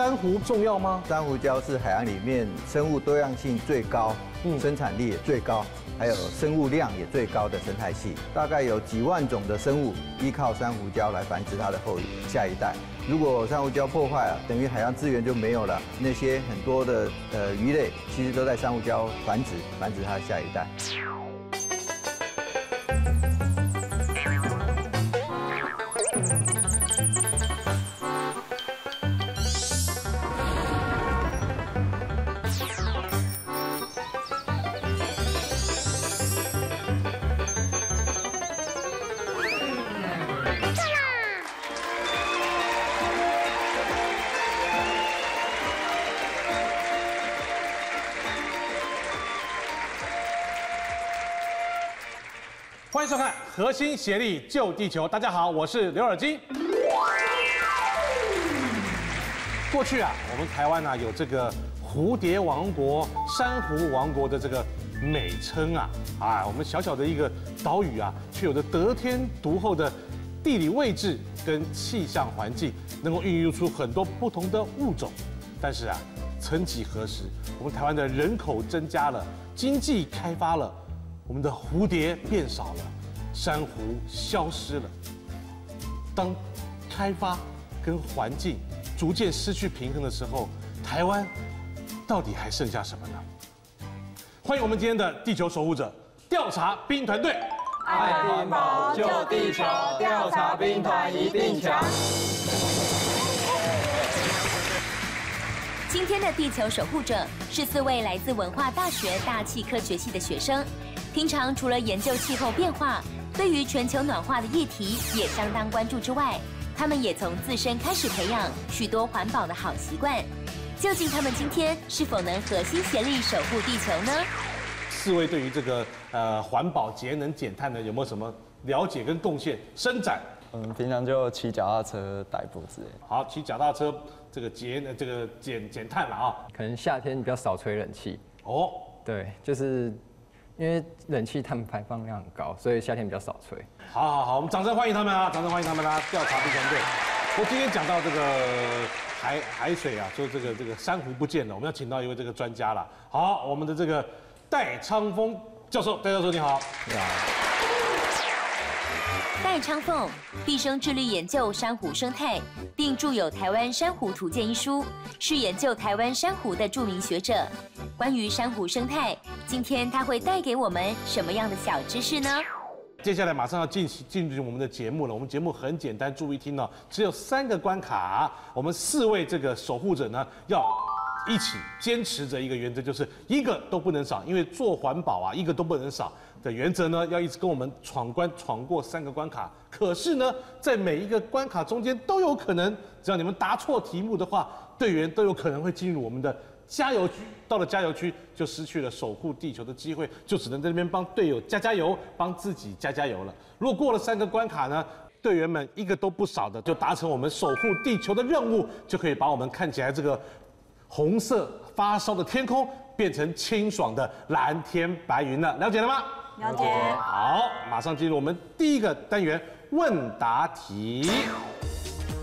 珊瑚重要吗？珊瑚礁是海洋里面生物多样性最高、生产力也最高，还有生物量也最高的生态系。大概有几万种的生物依靠珊瑚礁来繁殖它的后下一代。如果珊瑚礁破坏了，等于海洋资源就没有了。那些很多的呃鱼类，其实都在珊瑚礁繁殖，繁殖它的下一代。欢迎收看《核心协力救地球》。大家好，我是刘尔金。过去啊，我们台湾呢有这个蝴蝶王国、珊瑚王国的这个美称啊，啊，我们小小的一个岛屿啊，却有着得天独厚的地理位置跟气象环境，能够孕育出很多不同的物种。但是啊，曾几何时，我们台湾的人口增加了，经济开发了。我们的蝴蝶变少了，珊瑚消失了。当开发跟环境逐渐失去平衡的时候，台湾到底还剩下什么呢？欢迎我们今天的地球守护者调查兵团队，爱环保救地球，调查兵团一定强。今天的地球守护者是四位来自文化大学大气科学系的学生。平常除了研究气候变化，对于全球暖化的议题也相当关注之外，他们也从自身开始培养许多环保的好习惯。究竟他们今天是否能合心协力守护地球呢？四位对于这个呃环保节能减碳呢有没有什么了解跟贡献？伸展，嗯，平常就骑脚踏车代步之类。好，骑脚踏车这个节这个减减碳了啊。可能夏天比较少吹冷气。哦，对，就是。因为冷气碳排放量很高，所以夏天比较少吹。好，好，好，我们掌声欢迎他们啊！掌声欢迎他们啦！调查兵团队。我今天讲到这个海海水啊，说这个这个珊瑚不见了，我们要请到一位这个专家了。好，我们的这个戴昌峰教授，戴教授你好。你好。戴昌凤毕生致力研究珊瑚生态，并著有《台湾珊瑚图鉴》一书，是研究台湾珊瑚的著名学者。关于珊瑚生态，今天他会带给我们什么样的小知识呢？接下来马上要进进入我们的节目了。我们节目很简单，注意听哦，只有三个关卡。我们四位这个守护者呢，要一起坚持着一个原则，就是一个都不能少。因为做环保啊，一个都不能少的原则呢，要一直跟我们闯关，闯过三个关卡。可是呢，在每一个关卡中间都有可能，只要你们答错题目的话，队员都有可能会进入我们的。加油区到了加油区就失去了守护地球的机会，就只能在那边帮队友加加油，帮自己加加油了。如果过了三个关卡呢，队员们一个都不少的就达成我们守护地球的任务，就可以把我们看起来这个红色发烧的天空变成清爽的蓝天白云了。了解了吗？了解。好，马上进入我们第一个单元问答题。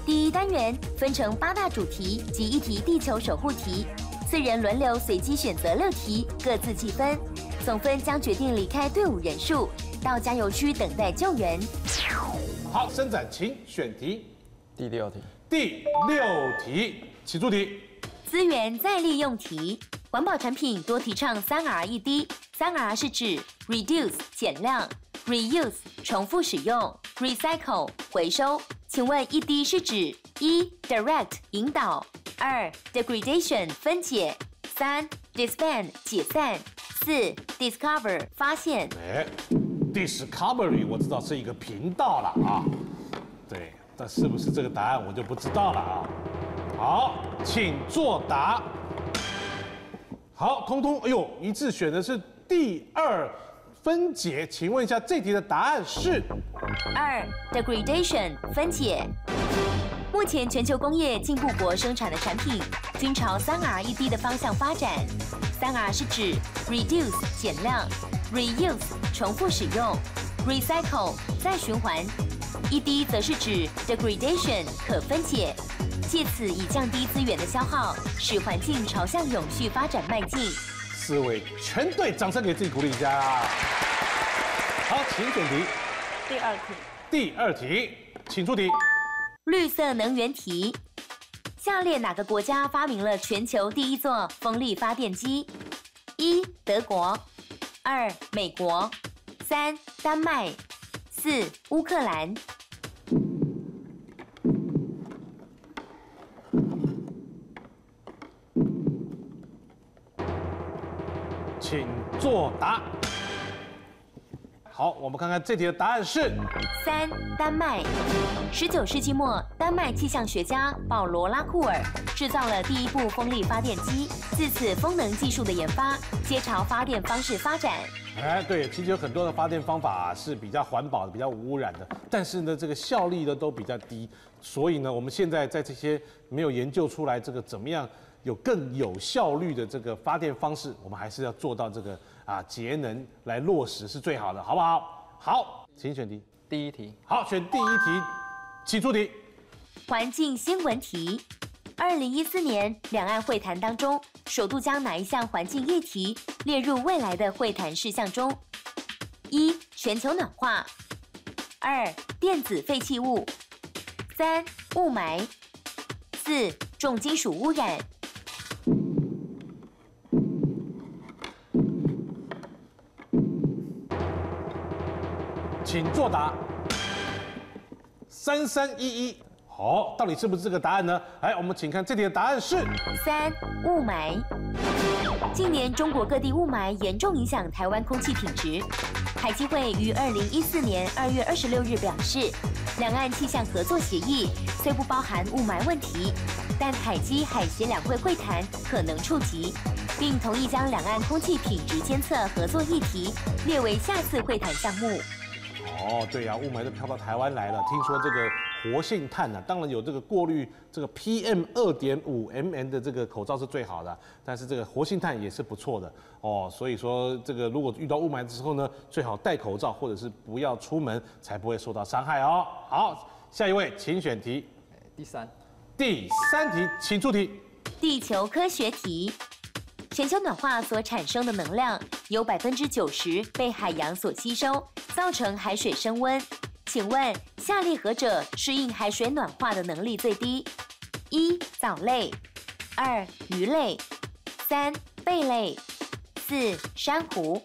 第一单元分成八大主题及一题地球守护题。四人轮流随机选择六题，各自计分，总分将决定离开队伍人数，到加油区等待救援。好，伸展，请选题。第六题。第六题，请出题。资源再利用题，环保产品多提倡三 R 一 D，三 R 是指 reduce 减量，reuse 重复使用，recycle 回收。请问一 D 是指一 direct 引导。二 degradation 分解，三 disband 解散，四 discover 发现。哎，discovery 我知道是一个频道了啊，对，但是不是这个答案我就不知道了啊。好，请作答。好，通通，哎呦，一致选的是第二分解，请问一下这题的答案是二 degradation 分解。目前全球工业进步国生产的产品均朝三 R 一 D 的方向发展。三 R 是指 reduce 减量，reuse 重复使用，recycle 再循环。一 D 则是指 degradation 可分解。借此以降低资源的消耗，使环境朝向永续发展迈进。四位全队掌声给自己鼓励一下。好，请选题。第二题。第二题，请出题。绿色能源题。下列哪个国家发明了全球第一座风力发电机？一、德国；二、美国；三、丹麦；四、乌克兰。作答。好，我们看看这题的答案是三，丹麦。十九世纪末，丹麦气象学家保罗拉库尔制造了第一部风力发电机，自此风能技术的研发皆朝发电方式发展。哎，对，其实有很多的发电方法是比较环保的、比较无污染的，但是呢，这个效率呢都比较低，所以呢，我们现在在这些没有研究出来这个怎么样有更有效率的这个发电方式，我们还是要做到这个。啊，节能来落实是最好的，好不好？好，请选题。第一题。好，选第一题，请出题。环境新闻题：二零一四年两岸会谈当中，首度将哪一项环境议题列入未来的会谈事项中？一、全球暖化；二、电子废弃物；三、雾霾；四、重金属污染。请作答。三三一一，好，到底是不是这个答案呢？哎，我们请看这里的答案是三雾霾。近年中国各地雾霾严重影响台湾空气品质。海基会于二零一四年二月二十六日表示，两岸气象合作协议虽不包含雾霾问题，但海基海协两会会谈可能触及，并同意将两岸空气品质监测合作议题列为下次会谈项目。哦，对呀，雾霾都飘到台湾来了。听说这个活性炭呢，当然有这个过滤这个 PM 二点五 mm 的这个口罩是最好的，但是这个活性炭也是不错的哦。所以说，这个如果遇到雾霾之后呢，最好戴口罩或者是不要出门，才不会受到伤害哦。好，下一位，请选题。第三，第三题，请出题。地球科学题。全球暖化所产生的能量有百分之九十被海洋所吸收，造成海水升温。请问下列何者适应海水暖化的能力最低？一、藻类；二、鱼类；三、贝类；四、珊瑚。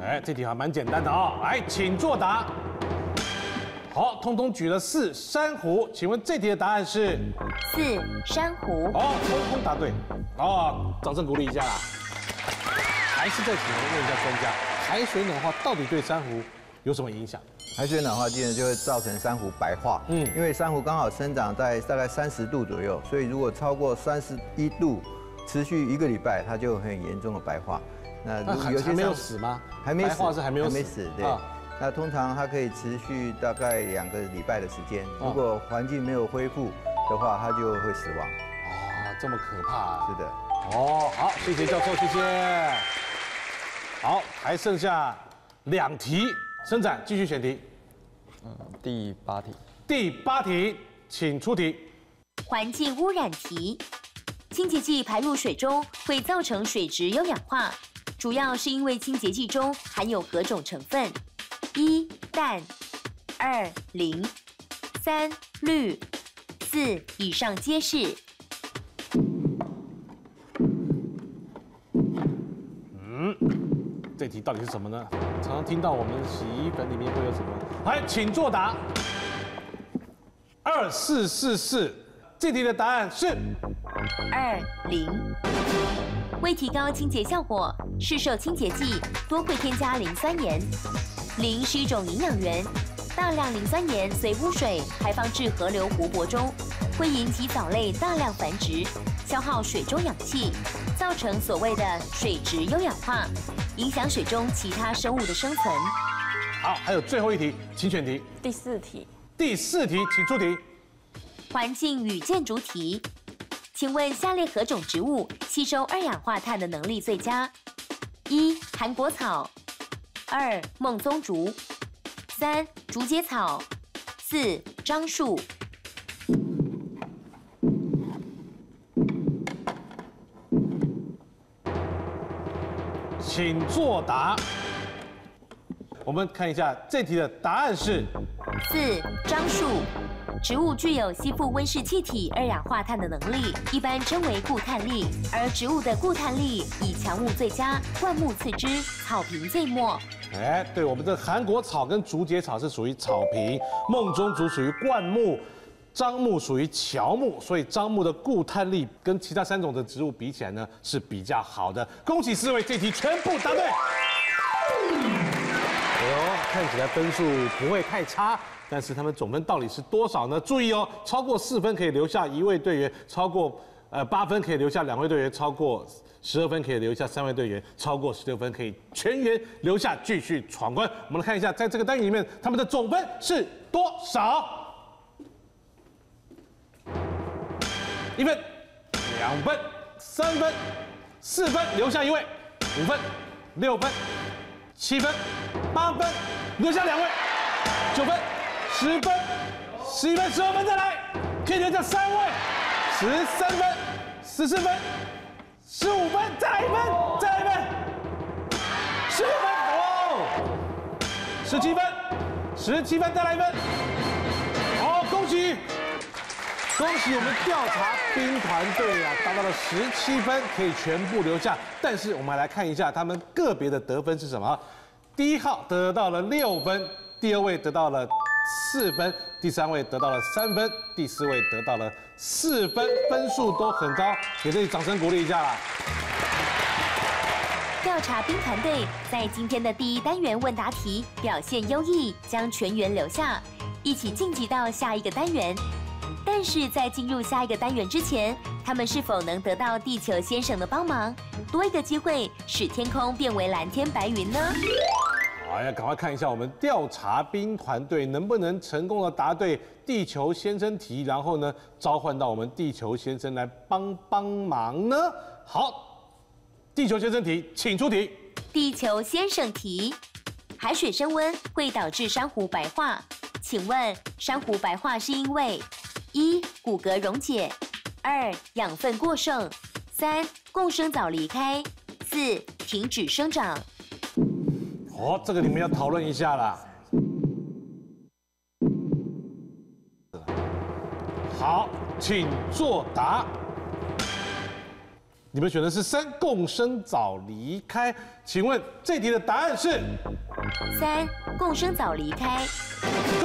哎，这题还蛮简单的啊！来，请作答。好，通通举了四珊瑚，请问这题的答案是四珊瑚。哦，通通答对，哦，掌声鼓励一下啦。还是再请问一下专家，海水暖化到底对珊瑚有什么影响？海水暖化进而就会造成珊瑚白化。嗯，因为珊瑚刚好生长在大概三十度左右，所以如果超过三十一度，持续一个礼拜，它就很严重的白化。那有些没有死吗？还没死，是还没有死，对。那通常它可以持续大概两个礼拜的时间，如果环境没有恢复的话，它就会死亡。啊，这么可怕？是的。哦，好，谢谢教授，谢谢。好，还剩下两题，生展继续选题。嗯，第八题。第八题，请出题。环境污染题：清洁剂排入水中会造成水质优氧化，主要是因为清洁剂中含有何种成分？一氮，二磷，三氯，四以上皆是。到底是什么呢？常常听到我们洗衣粉里面会有什么？来，请作答。二四四四，这题的答案是二零。为提高清洁效果，市售清洁剂多会添加磷酸盐。磷是一种营养源，大量磷酸盐随污水排放至河流、湖泊中，会引起藻类大量繁殖，消耗水中氧气，造成所谓的水质优氧化，影响水中其他生物的生存。好，还有最后一题，请选题。第四题。第四题，请出题。环境与建筑题，请问下列何种植物吸收二氧化碳的能力最佳？一、韩国草。二孟宗竹，三、竹节草，四、樟树。请作答。我们看一下这题的答案是四樟树。植物具有吸附温室气体二氧化碳的能力，一般称为固碳力。而植物的固碳力以强物最佳，灌木次之，草坪最末。哎，对，我们的韩国草跟竹节草是属于草坪，梦中竹属于灌木，樟木属于乔木，所以樟木的固碳力跟其他三种的植物比起来呢是比较好的。恭喜四位，这题全部答对。哎呦，看起来分数不会太差。但是他们总分到底是多少呢？注意哦，超过四分可以留下一位队员，超过呃八分可以留下两位队员，超过十二分可以留下三位队员，超过十六分可以全员留下继续闯关。我们来看一下，在这个单元里面，他们的总分是多少？一分、两分、三分、四分，留下一位；五分、六分、七分、八分，留下两位；九分。十分，十一分，十二分，再来，可以留下三位，十三分，十四分，十五分，再来一分，再来一分，十六分，哦，十七分，十七分，再来一分，恭喜我们调查兵团队啊，达到了十七分，可以全部留下。但是我们来看一下他们个别的得分是什么，第一号得到了六分，第二位得到了。四分，第三位得到了三分，第四位得到了四分，分数都很高，给自己掌声鼓励一下啦。调查兵团队在今天的第一单元问答题表现优异，将全员留下，一起晋级到下一个单元。但是在进入下一个单元之前，他们是否能得到地球先生的帮忙，多一个机会使天空变为蓝天白云呢？哎呀，赶快看一下我们调查兵团队能不能成功的答对地球先生题，然后呢召唤到我们地球先生来帮帮忙呢？好，地球先生题，请出题。地球先生题：海水升温会导致珊瑚白化，请问珊瑚白化是因为一骨骼溶解，二养分过剩，三共生藻离开，四停止生长。哦，这个你们要讨论一下啦。好，请作答。你们选的是三，共生藻离开。请问这题的答案是？三，共生藻离开。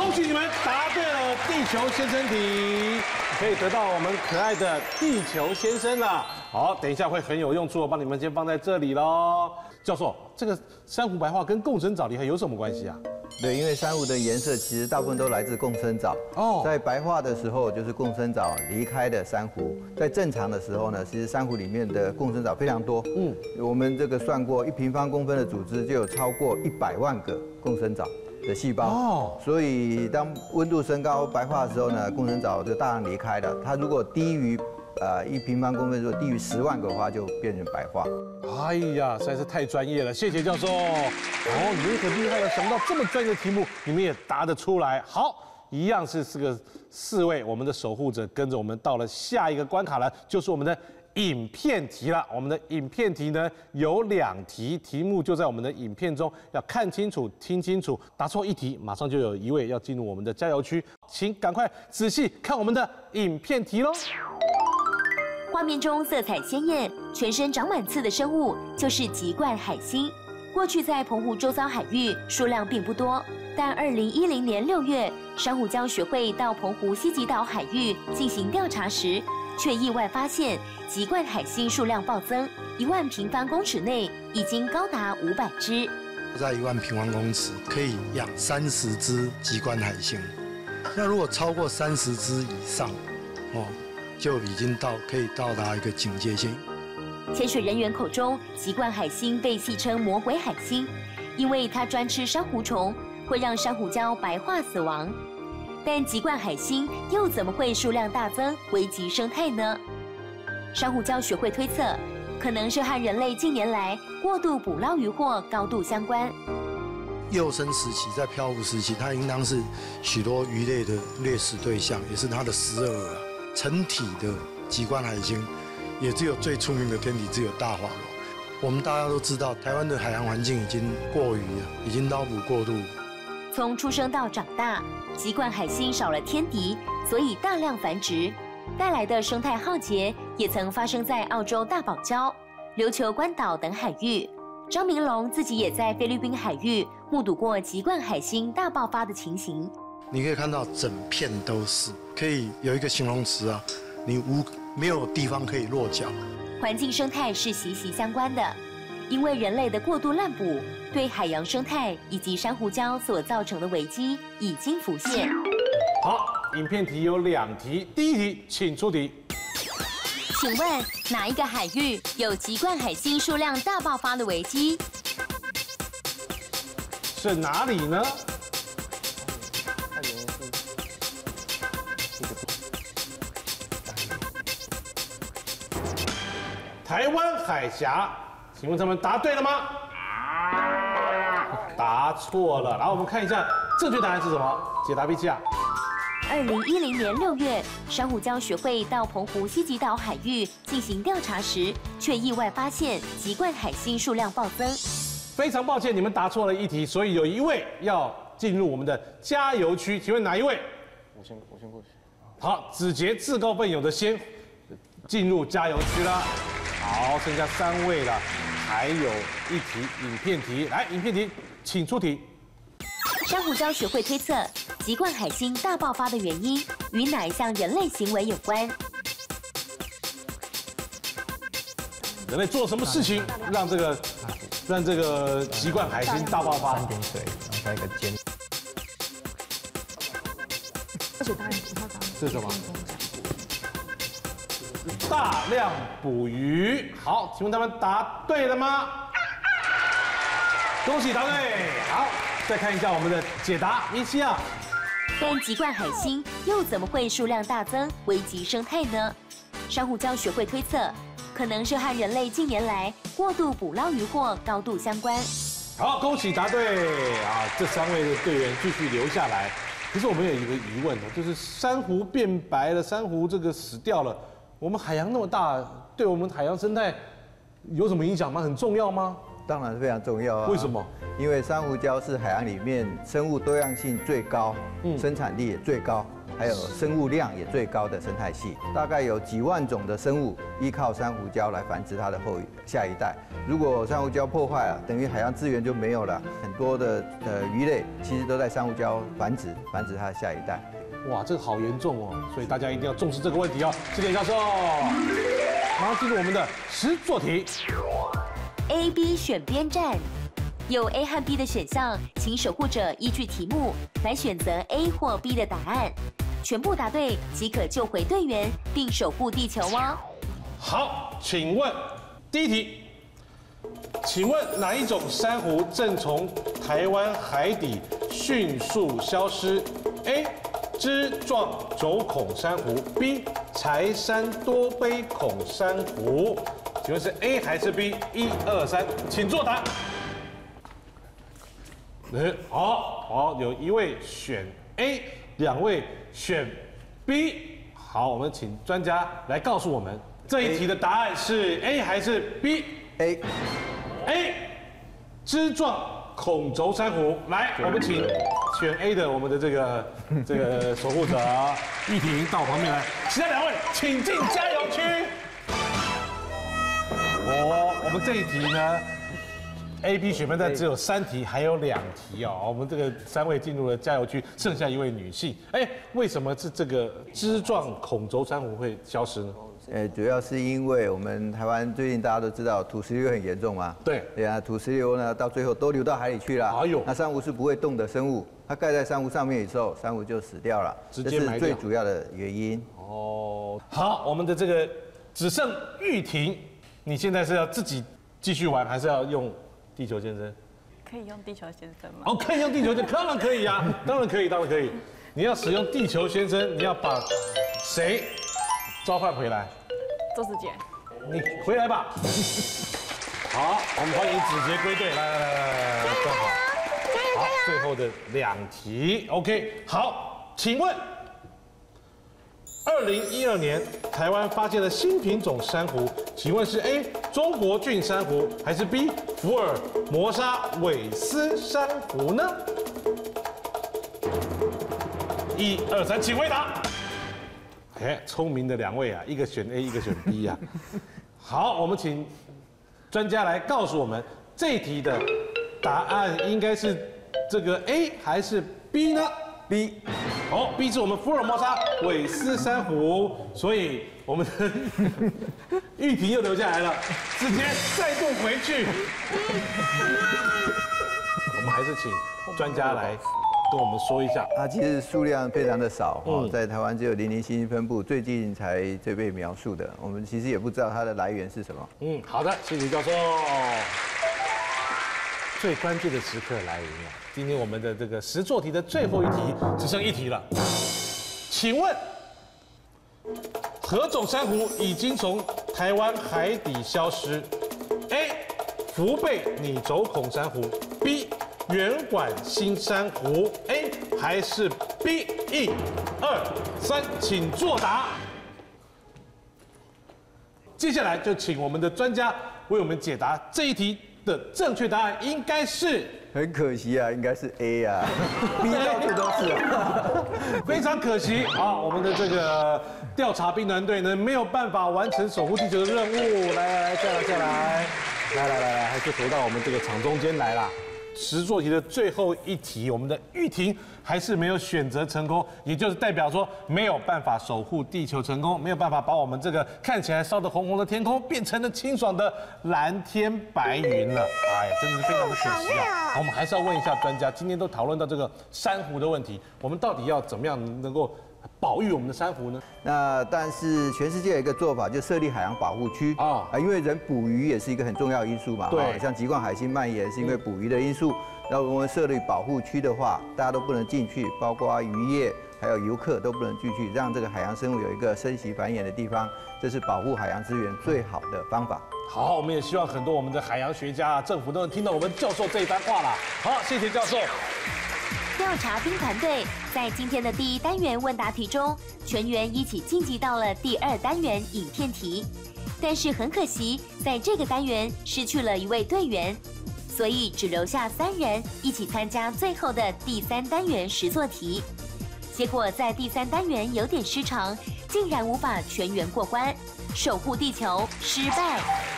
恭喜你们答对了地球先生题，可以得到我们可爱的地球先生啦。好，等一下会很有用处，我帮你们先放在这里喽。教授，这个珊瑚白化跟共生藻离开有什么关系啊？对，因为珊瑚的颜色其实大部分都来自共生藻。哦，在白化的时候，就是共生藻离开的珊瑚。在正常的时候呢，其实珊瑚里面的共生藻非常多。嗯，我们这个算过，一平方公分的组织就有超过一百万个共生藻的细胞。哦，所以当温度升高白化的时候呢，共生藻就大量离开了。它如果低于呃，一平方公分如果低于十万个的话，就变成白化。哎呀，实在是太专业了，谢谢教授。哦，你们很厉害了，想到这么专业的题目，你们也答得出来。好，一样是这个四位我们的守护者跟着我们到了下一个关卡了，就是我们的影片题了。我们的影片题呢有两题，题目就在我们的影片中，要看清楚、听清楚，答错一题，马上就有一位要进入我们的加油区，请赶快仔细看我们的影片题喽。画面中色彩鲜艳、全身长满刺的生物就是棘冠海星。过去在澎湖周遭海域数量并不多，但二零一零年六月，珊瑚礁学会到澎湖西极岛海域进行调查时，却意外发现籍贯海星数量暴增，一万平方公尺内已经高达五百只。在一万平方公尺可以养三十只籍贯海星，那如果超过三十只以上，哦。就已经到可以到达一个警戒线。潜水人员口中，棘冠海星被戏称“魔鬼海星”，因为它专吃珊瑚虫，会让珊瑚礁白化死亡。但棘冠海星又怎么会数量大增，危及生态呢？珊瑚礁学会推测，可能是和人类近年来过度捕捞渔获高度相关。幼生时期在漂浮时期，它应当是许多鱼类的掠食对象，也是它的食饵啊。成体的极冠海星，也只有最出名的天敌，只有大黄龙。我们大家都知道，台湾的海洋环境已经过于已经捞捕过度。从出生到长大，极冠海星少了天敌，所以大量繁殖，带来的生态浩劫也曾发生在澳洲大堡礁、琉球关岛等海域。张明龙自己也在菲律宾海域目睹过籍贯海星大爆发的情形。你可以看到整片都是，可以有一个形容词啊，你无没有地方可以落脚。环境生态是息息相关的。因为人类的过度滥捕，对海洋生态以及珊瑚礁所造成的危机已经浮现。好，影片题有两题，第一题请出题。请问哪一个海域有极冠海星数量大爆发的危机？是哪里呢？台湾海峡。请问他们答对了吗？答错了。来，我们看一下正确答案是什么？解答 B 七啊。二零一零年六月，珊瑚礁学会到澎湖西极岛海域进行调查时，却意外发现极冠海星数量暴增。非常抱歉，你们答错了一题，所以有一位要进入我们的加油区。请问哪一位？我先，我先过去。好，子杰自告奋勇的先进入加油区了。好，剩下三位了。还有一题影片题，来，影片题，请出题。珊瑚礁学会推测，籍贯海星大爆发的原因与哪一项人类行为有关？人类做什么事情让这个让这个籍贯海星大爆发？三点水，然后加一个尖。而且当然其他方面。是什么？大量捕鱼，好，请问他们答对了吗？恭喜答对，好，再看一下我们的解答，一七啊。但籍贯海星又怎么会数量大增，危及生态呢？珊瑚礁学会推测，可能是和人类近年来过度捕捞渔获高度相关。好，恭喜答对啊！这三位的队员继续留下来。可是我们有一个疑问呢，就是珊瑚变白了，珊瑚这个死掉了。我们海洋那么大，对我们海洋生态有什么影响吗？很重要吗？当然非常重要啊！为什么？因为珊瑚礁是海洋里面生物多样性最高、生产力也最高，还有生物量也最高的生态系。大概有几万种的生物依靠珊瑚礁来繁殖它的后下一代。如果珊瑚礁破坏了，等于海洋资源就没有了。很多的呃鱼类其实都在珊瑚礁繁殖，繁殖它的下一代。哇，这个好严重哦，所以大家一定要重视这个问题哦。谢谢教授。马上进入我们的实作题。A、B 选边站，有 A 和 B 的选项，请守护者依据题目来选择 A 或 B 的答案，全部答对即可救回队员并守护地球哦。好，请问第一题，请问哪一种珊瑚正从台湾海底迅速消失？A 枝状轴孔珊瑚，B 柴山多杯孔珊瑚，请问是 A 还是 B？一二三，请作答。嗯，好好，有一位选 A，两位选 B。好，我们请专家来告诉我们这一题的答案是 A 还是 B？A，A，枝状。孔轴珊瑚，来，我们请选 A 的我们的这个 这个守护者玉婷到我旁边来，其他两位请进加油区。哦我们这一题呢，A、B 选分但只有三题，还有两题哦。我们这个三位进入了加油区，剩下一位女性。哎，为什么是这个枝状孔轴珊瑚会消失呢？呃，主要是因为我们台湾最近大家都知道土石流很严重嘛。对。对啊，土石流呢，到最后都流到海里去了。哎呦。那珊瑚是不会动的生物，它盖在珊瑚上面以后，珊瑚就死掉了。直接埋掉。这是最主要的原因。哦。好，我们的这个只剩玉婷，你现在是要自己继续玩，还是要用地球先生？可以用地球先生吗？哦，可以用地球先生，当然可以呀，当然可以，当然可以。你要使用地球先生，你要把谁？召唤回来，周子杰，你回来吧。好，我们欢迎子杰归队，来来来来来，加油！加油好，最后的两题，OK，好，请问，二零一二年台湾发现了新品种珊瑚，请问是 A 中国菌珊瑚还是 B 福尔摩沙韦斯珊瑚呢？一二三，请回答。哎，聪明的两位啊，一个选 A，一个选 B 啊。好，我们请专家来告诉我们这一题的答案应该是这个 A 还是 B 呢？B。好，B 是我们福尔摩沙韦斯珊瑚，所以我们的 玉婷又留下来了，直接再度回去。我们还是请专家来。跟我们说一下，它其实数量非常的少哦，在台湾只有零零星星分布，最近才这被描述的，我们其实也不知道它的来源是什么。嗯，好的，谢谢教授。最关键的时刻来临了，今天我们的这个十做题的最后一题，只剩一题了，请问何种珊瑚已经从台湾海底消失？A. 福贝拟轴孔珊瑚。B. 圆管新珊瑚，A 还是 B？一、二、三，请作答。接下来就请我们的专家为我们解答这一题的正确答案，应该是很可惜啊，应该是 A 啊，B 到处都是啊，非常可惜啊，我们的这个调查兵团队呢没有办法完成守护地球的任务。来来来，下来下来，来来来来，还是回到我们这个场中间来啦。十做题的最后一题，我们的玉婷还是没有选择成功，也就是代表说没有办法守护地球成功，没有办法把我们这个看起来烧得红红的天空变成了清爽的蓝天白云了。哎，真的是非常的可惜啊！我们还是要问一下专家，今天都讨论到这个珊瑚的问题，我们到底要怎么样能够？保育我们的珊瑚呢？那但是全世界有一个做法，就设立海洋保护区啊啊，因为人捕鱼也是一个很重要因素嘛。对，像极冠海星蔓延是因为捕鱼的因素。那我们设立保护区的话，大家都不能进去，包括渔业还有游客都不能进去，让这个海洋生物有一个生息繁衍的地方，这是保护海洋资源最好的方法。好，我们也希望很多我们的海洋学家、政府都能听到我们教授这一番话啦。好，谢谢教授。调查兵团队在今天的第一单元问答题中，全员一起晋级到了第二单元影片题，但是很可惜，在这个单元失去了一位队员，所以只留下三人一起参加最后的第三单元实作题。结果在第三单元有点失常，竟然无法全员过关，守护地球失败。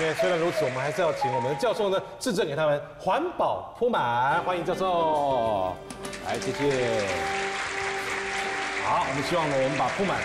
因为虽然如此，我们还是要请我们的教授呢，致证给他们环保铺满。欢迎教授，来谢谢。好，我们希望呢，我们把铺满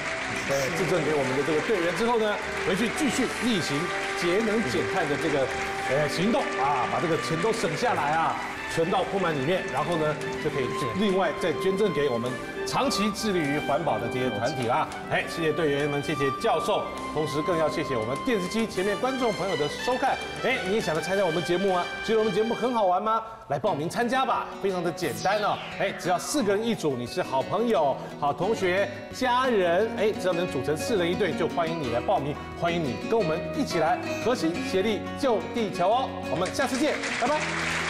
对致证给我们的这个队员之后呢，回去继续例行节能减碳的这个呃行动啊，把这个钱都省下来啊，存到铺满里面，然后呢就可以另外再捐赠给我们。长期致力于环保的这些团体啦，哎，谢谢队员们，谢谢教授，同时更要谢谢我们电视机前面观众朋友的收看。哎，你也想着参加我们节目吗？觉得我们节目很好玩吗？来报名参加吧，非常的简单哦。哎，只要四个人一组，你是好朋友、好同学、家人，哎，只要能组成四人一队，就欢迎你来报名，欢迎你跟我们一起来合心协力救地球哦。我们下次见，拜拜。